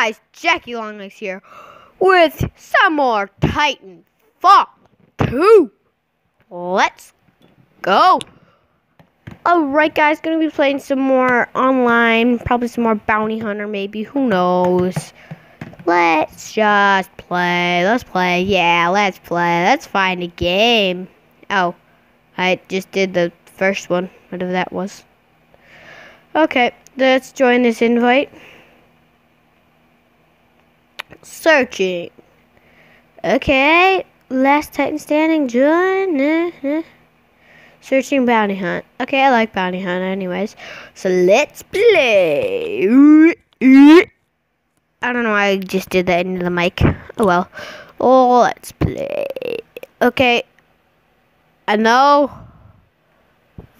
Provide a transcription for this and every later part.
guys, Jacky Longlegs here with some more Titan Fall 2. Let's go. Alright guys, gonna be playing some more online, probably some more Bounty Hunter maybe, who knows. Let's just play, let's play, yeah, let's play, let's find a game. Oh, I just did the first one, whatever that was. Okay, let's join this invite. Searching. Okay, last Titan standing, join. Uh, uh. Searching bounty hunt. Okay, I like bounty hunt anyways. So let's play. I don't know why I just did that into the mic. Oh well. Oh, let's play. Okay. I know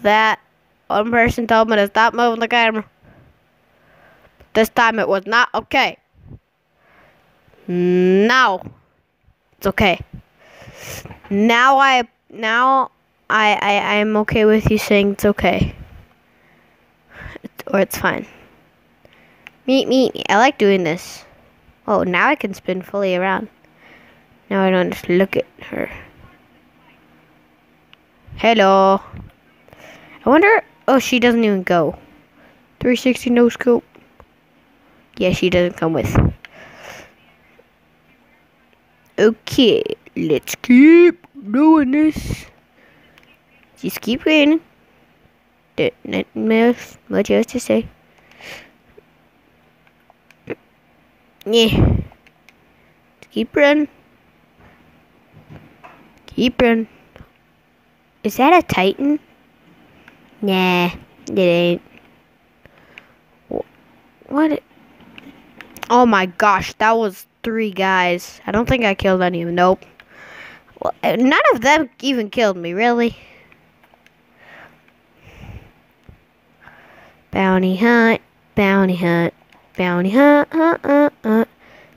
that one person told me to stop moving the camera. This time it was not okay. Now it's okay. Now I now I I I'm okay with you saying it's okay. Or it's fine. Meet me. I like doing this. Oh, now I can spin fully around. Now I don't just look at her. Hello. I wonder. Oh, she doesn't even go. 360 no scope. Yeah, she doesn't come with. Okay, let's keep doing this. Just keep reading. There's nothing much else to say. Yeah. Keep running. Keep running. Is that a Titan? Nah, it ain't. What? Oh my gosh, that was three guys. I don't think I killed any of them. Nope. Well, uh, none of them even killed me, really. Bounty hunt, bounty hunt, bounty hunt, hunt, hunt, hunt,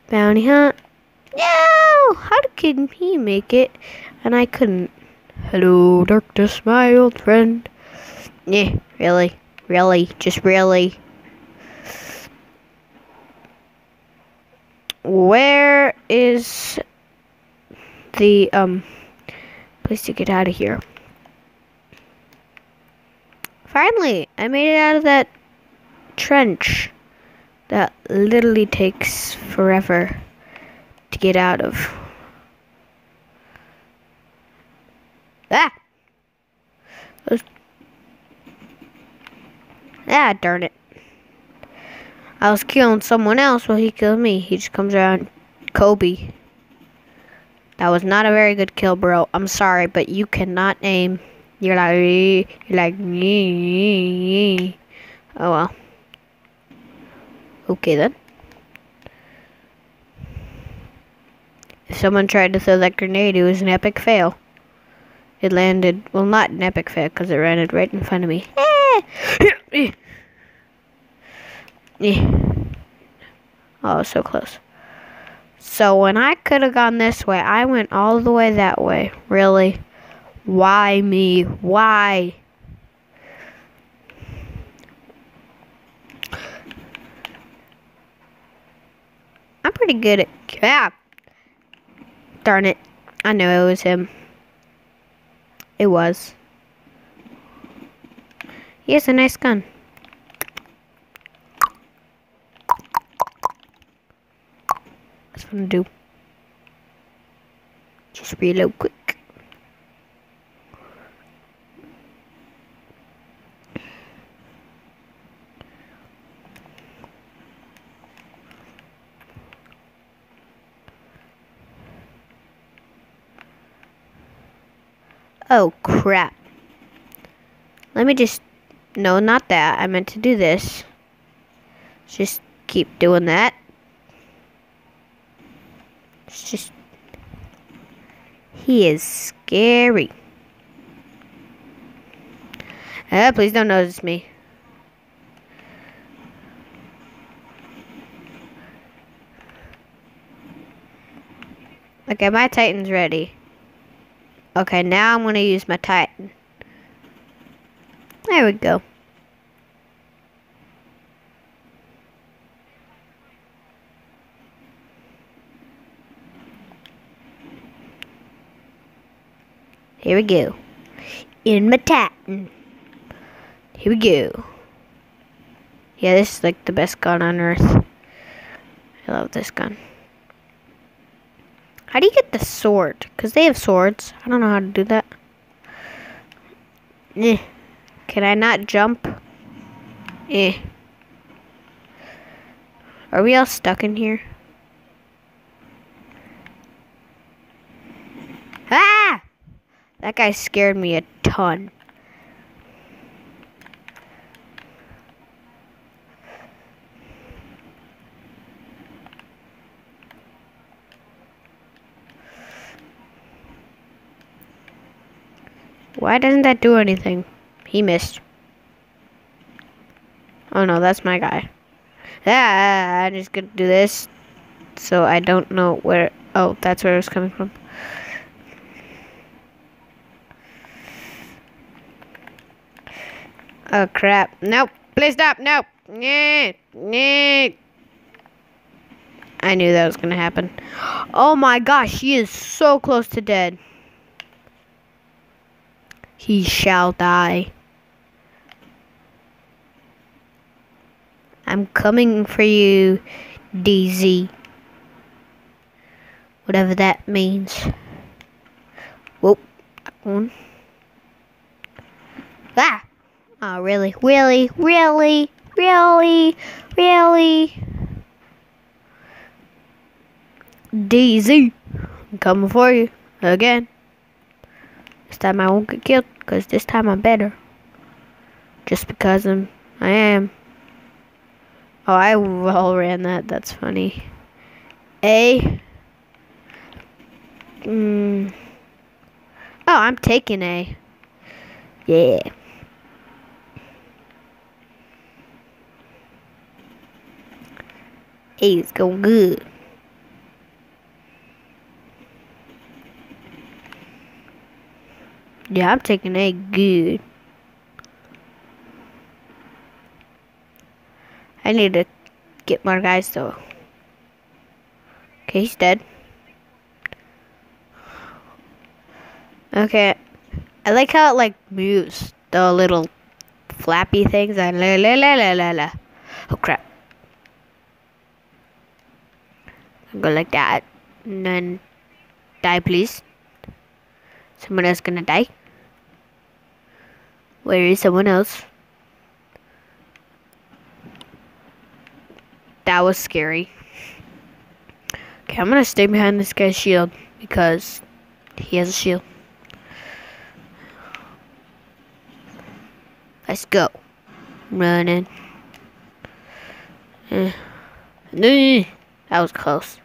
bounty hunt. No! How did he make it and I couldn't? Hello, darkness, my old friend. Yeah, really, really, just really. Where is the um place to get out of here? Finally, I made it out of that trench that literally takes forever to get out of. Ah! Ah, darn it. I was killing someone else while he killed me. He just comes around. Kobe. That was not a very good kill, bro. I'm sorry, but you cannot aim. You're like, you're like, oh well. Okay then. If someone tried to throw that grenade, it was an epic fail. It landed, well, not an epic fail, because it landed right in front of me. Oh, so close. So when I could have gone this way, I went all the way that way. Really? Why me? Why? I'm pretty good at... Yeah. Darn it. I knew it was him. It was. He has a nice gun. What's gonna do? Just reload quick. Oh, crap. Let me just... No, not that. I meant to do this. Just keep doing that. Just... He is scary. Ah, please don't notice me. Okay, my Titan's ready. Okay, now I'm going to use my Titan. There we go. Here we go. In Titan. Here we go. Yeah, this is like the best gun on earth. I love this gun. How do you get the sword? Because they have swords. I don't know how to do that. Eh. Can I not jump? Eh. Are we all stuck in here? Ah! That guy scared me a ton. Why doesn't that do anything? He missed. Oh no, that's my guy. Ah, I'm just gonna do this. So I don't know where. Oh, that's where it was coming from. Oh crap. Nope. Please stop. Nope. Yeah. Yeah. I knew that was gonna happen. Oh my gosh, he is so close to dead. He shall die. I'm coming for you, DZ. Whatever that means. Whoop. One. Ah! Oh, really? Really? Really? Really? Really? DZ. I'm coming for you. Again. This time I won't get killed, because this time I'm better. Just because I'm, I am. Oh, I well ran that. That's funny. A. Mm. Oh, I'm taking A. Yeah. A's going good. Yeah, I'm taking A good. I need to get more guys though. Okay, he's dead. Okay. I like how it like moves the little flappy things la la la la la la. Oh crap. Go like that. And then die please. Someone else gonna die. Where is someone else? That was scary. Okay, I'm gonna stay behind this guy's shield because he has a shield. Let's go. Running. Eh. That was close.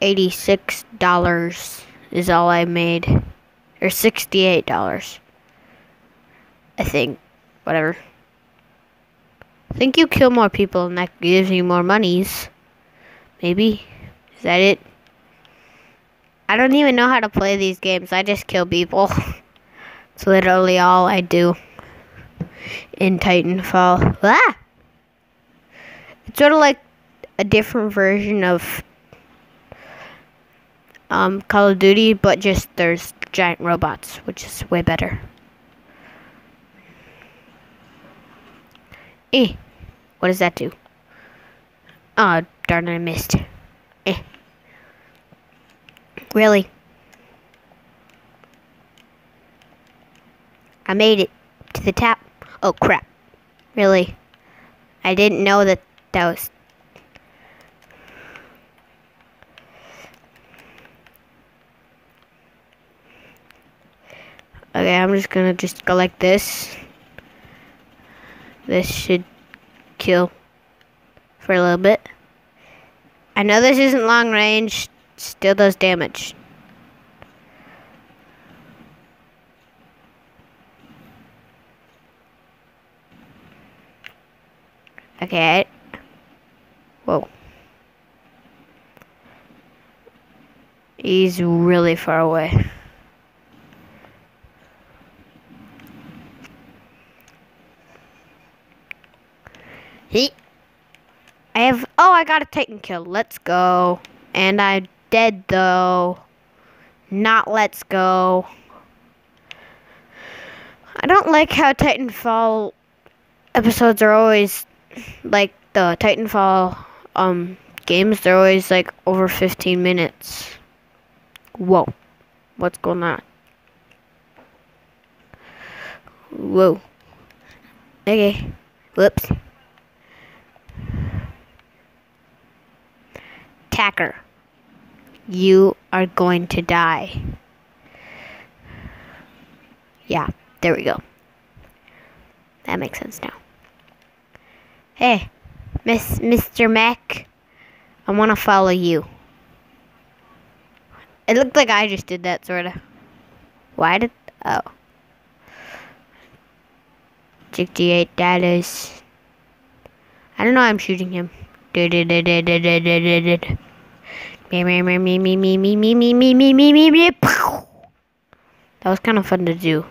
$86 is all I made. Or $68. I think. Whatever. I think you kill more people and that gives you more monies. Maybe. Is that it? I don't even know how to play these games. I just kill people. it's literally all I do in Titanfall. Ah! It's sort of like a different version of um, Call of Duty, but just there's giant robots, which is way better. Eh. What does that do? Oh, darn it, I missed. Eh. Really? I made it to the top. Oh, crap. Really? I didn't know that that was... Okay, I'm just gonna just collect this. This should kill for a little bit. I know this isn't long range, still does damage. Okay. Whoa. He's really far away. He. I have. Oh, I got a Titan kill. Let's go. And I'm dead though. Not let's go. I don't like how Titanfall episodes are always like the Titanfall um games, they're always like over 15 minutes. Whoa. What's going on? Whoa. Okay. Whoops. Tacker. You are going to die. Yeah, there we go. That makes sense now. Hey, Miss Mr. Mac, I want to follow you. It looked like I just did that, sort of. Why did... Oh. 68 dollars. I don't know I'm shooting him. That was kind of fun to do.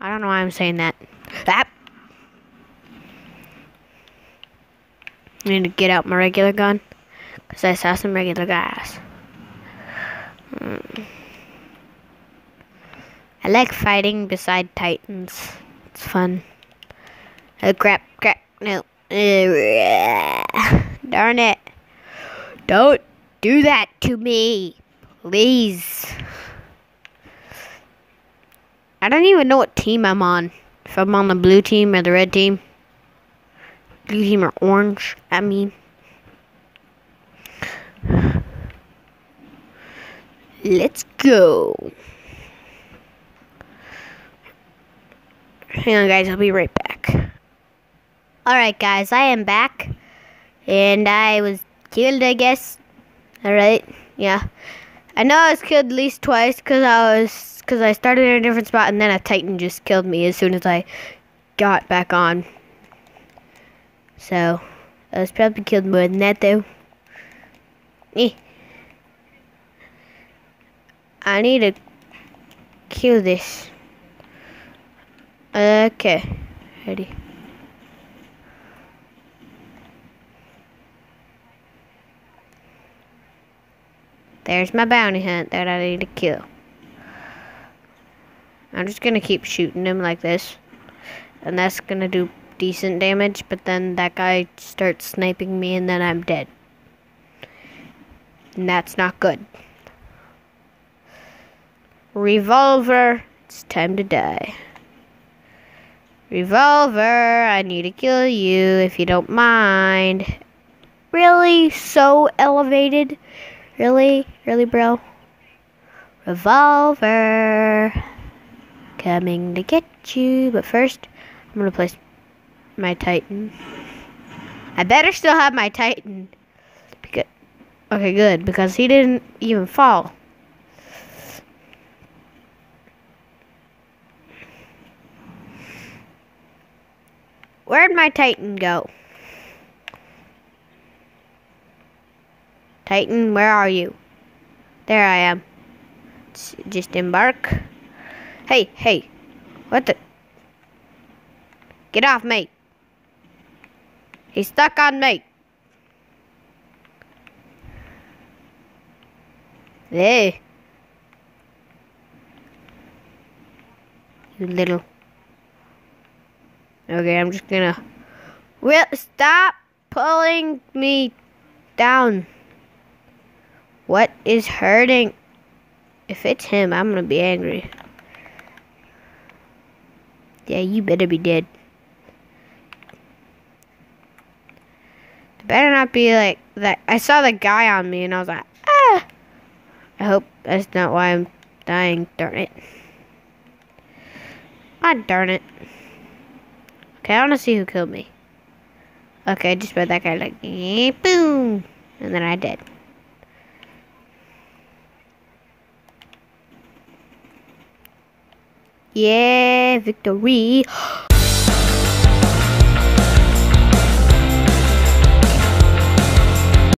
I don't know why I'm saying that. That. I need to get out my regular gun because I saw some regular guys. Mm. I like fighting beside titans. It's fun. Oh crap, crap, no. Darn it. Don't do that to me. Please. I don't even know what team I'm on. If I'm on the blue team or the red team. Blue team or orange, I mean. Let's go. Hang on, guys. I'll be right back. Alright, guys. I am back. And I was killed, I guess. Alright. Yeah. I know I was killed at least twice because I was because I started in a different spot and then a titan just killed me as soon as I got back on. So, I was probably killed more than that though. Eh. I need to kill this. Okay, ready. There's my bounty hunt that I need to kill. I'm just gonna keep shooting him like this. And that's gonna do decent damage, but then that guy starts sniping me and then I'm dead. And that's not good. Revolver, it's time to die. Revolver, I need to kill you if you don't mind. Really? So elevated? Really? Really, bro? Revolver coming to get you. But first, I'm going to place my Titan. I better still have my Titan. Because, okay, good. Because he didn't even fall. Where'd my Titan go? Titan, where are you? There I am. Just embark. Hey, hey. What the? Get off me. He's stuck on me. There. You little. Okay, I'm just gonna. Will stop pulling me down. What is hurting? If it's him, I'm gonna be angry. Yeah, you better be dead. Better not be like that. I saw the guy on me and I was like, ah. I hope that's not why I'm dying. Darn it. Ah, darn it. Okay, I want to see who killed me. Okay, I just read that guy like, boom. And then I did. Yeah, victory.